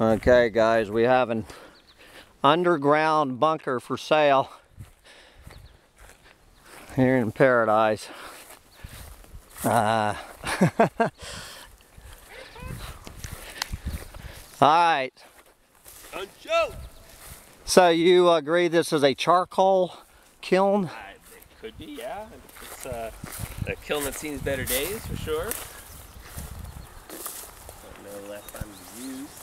Okay guys, we have an underground bunker for sale here in paradise. Uh, all right. So you agree this is a charcoal kiln? I, it could be, yeah. It's uh, a kiln that seems better days for sure. Don't know the last time it was used.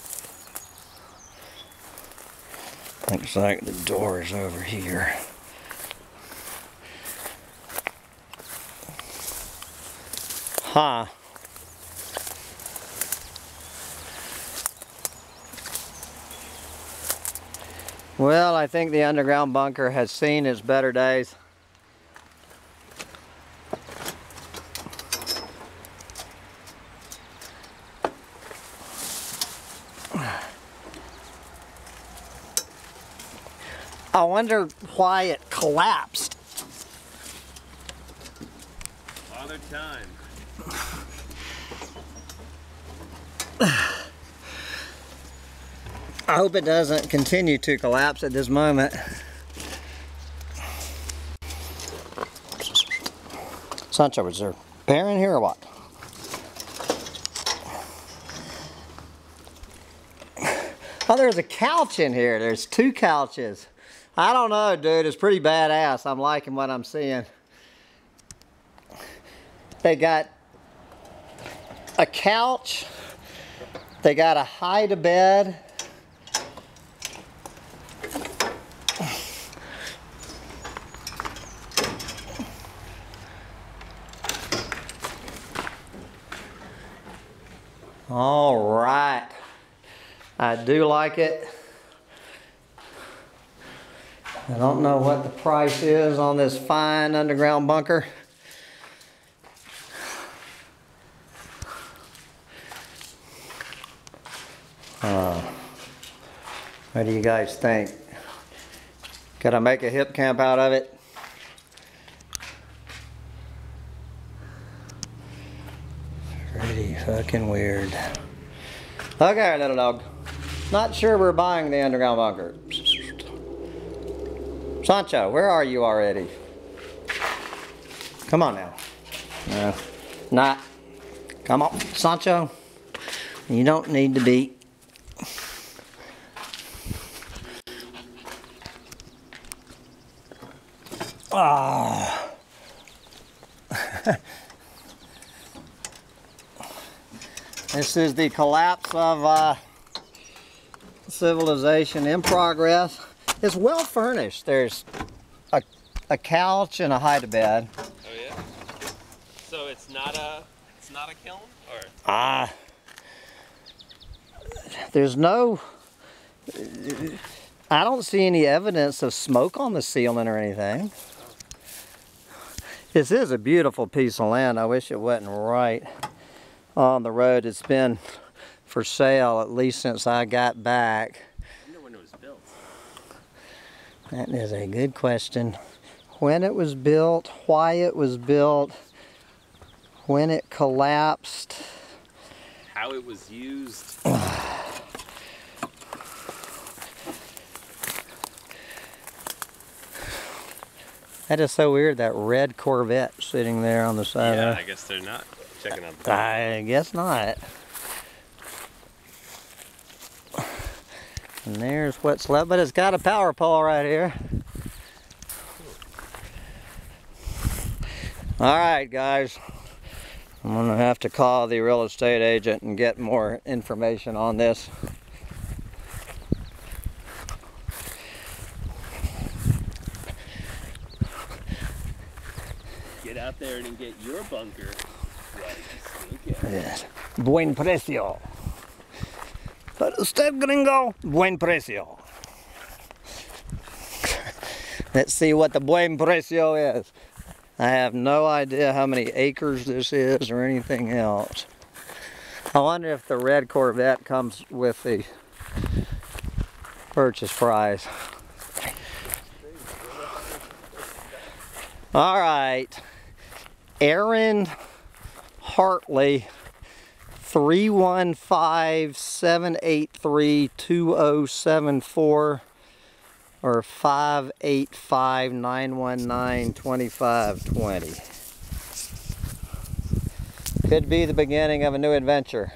Looks like the door is over here. Huh. Well, I think the underground bunker has seen its better days. I wonder why it collapsed. Father time. I hope it doesn't continue to collapse at this moment. Sancho, is there a bear in here or what? Oh, there's a couch in here. There's two couches. I don't know, dude. It's pretty badass. I'm liking what I'm seeing. They got a couch. They got a hide a bed. All right. I do like it. I don't know what the price is on this fine underground bunker. Uh, what do you guys think? Could I make a Hipcamp out of it? Pretty fucking weird. Okay, little dog. Not sure we're buying the underground bunker. Sancho, where are you already? Come on now. No, not. Come on, Sancho. You don't need to be. Ah. this is the collapse of uh, civilization in progress. It's well furnished. There's a, a couch and a hide bed. Oh yeah? So it's not a it's not a kiln? Or Ah. There's no. I don't see any evidence of smoke on the ceiling or anything. This is a beautiful piece of land. I wish it wasn't right on the road. It's been for sale at least since I got back. I wonder when it was built. That is a good question. When it was built, why it was built, when it collapsed. How it was used. That is so weird, that red Corvette sitting there on the side. yeah, I guess they're not checking on the I guess not. And there's what's left, but it's got a power pole right here. All right, guys. I'm gonna have to call the real estate agent and get more information on this. Get out there and get your bunker right. Yes. Buen precio. Para usted, gringo, buen precio. Let's see what the buen precio is. I have no idea how many acres this is or anything else. I wonder if the red Corvette comes with the purchase price. All right. Aaron Hartley 315 783 2074 or 585 919 2520. Could be the beginning of a new adventure.